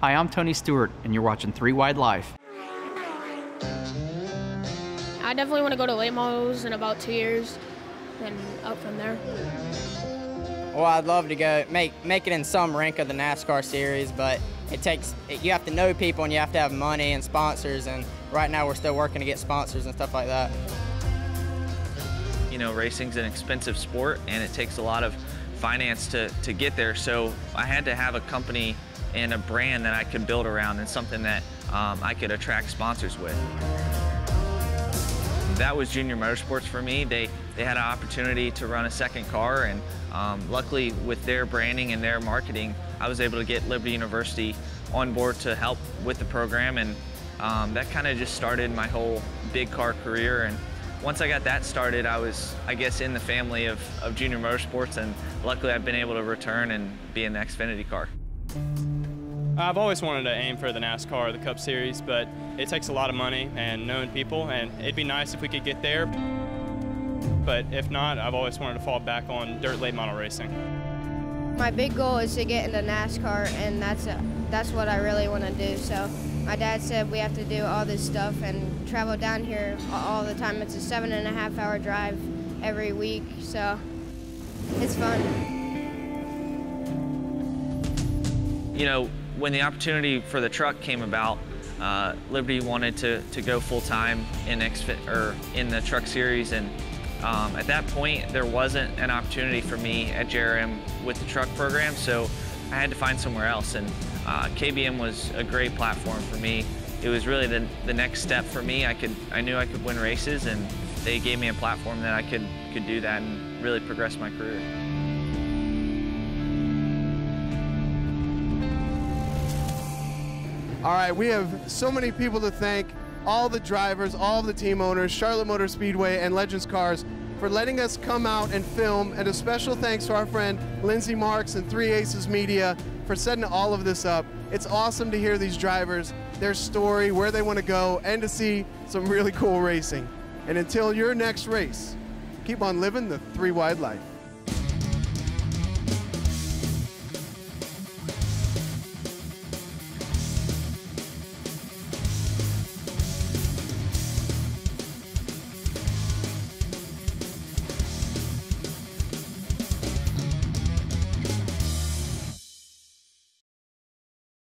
Hi, I'm Tony Stewart, and you're watching Three Wide Life. I definitely want to go to late models in about two years, and up from there. Well, I'd love to go make make it in some rank of the NASCAR series, but it takes you have to know people and you have to have money and sponsors. And right now, we're still working to get sponsors and stuff like that. You know, racing's an expensive sport, and it takes a lot of finance to to get there. So I had to have a company and a brand that I could build around, and something that um, I could attract sponsors with that was Junior Motorsports for me. They they had an opportunity to run a second car, and um, luckily with their branding and their marketing, I was able to get Liberty University on board to help with the program, and um, that kind of just started my whole big car career. And once I got that started, I was, I guess, in the family of, of Junior Motorsports, and luckily I've been able to return and be in the Xfinity car. I've always wanted to aim for the NASCAR, the Cup Series, but it takes a lot of money and knowing people, and it'd be nice if we could get there. But if not, I've always wanted to fall back on dirt late model racing. My big goal is to get into NASCAR, and that's a, that's what I really want to do. So my dad said we have to do all this stuff and travel down here all the time. It's a seven and a half hour drive every week, so it's fun. You know, when the opportunity for the truck came about, uh, Liberty wanted to, to go full time in in the truck series, and um, at that point there wasn't an opportunity for me at JRM with the truck program, so I had to find somewhere else. And uh, KBM was a great platform for me. It was really the, the next step for me. I could I knew I could win races, and they gave me a platform that I could could do that and really progress my career. All right, we have so many people to thank all the drivers, all the team owners, Charlotte Motor Speedway, and Legends Cars for letting us come out and film. And a special thanks to our friend Lindsey Marks and Three Aces Media for setting all of this up. It's awesome to hear these drivers, their story, where they want to go, and to see some really cool racing. And until your next race, keep on living the three wide life.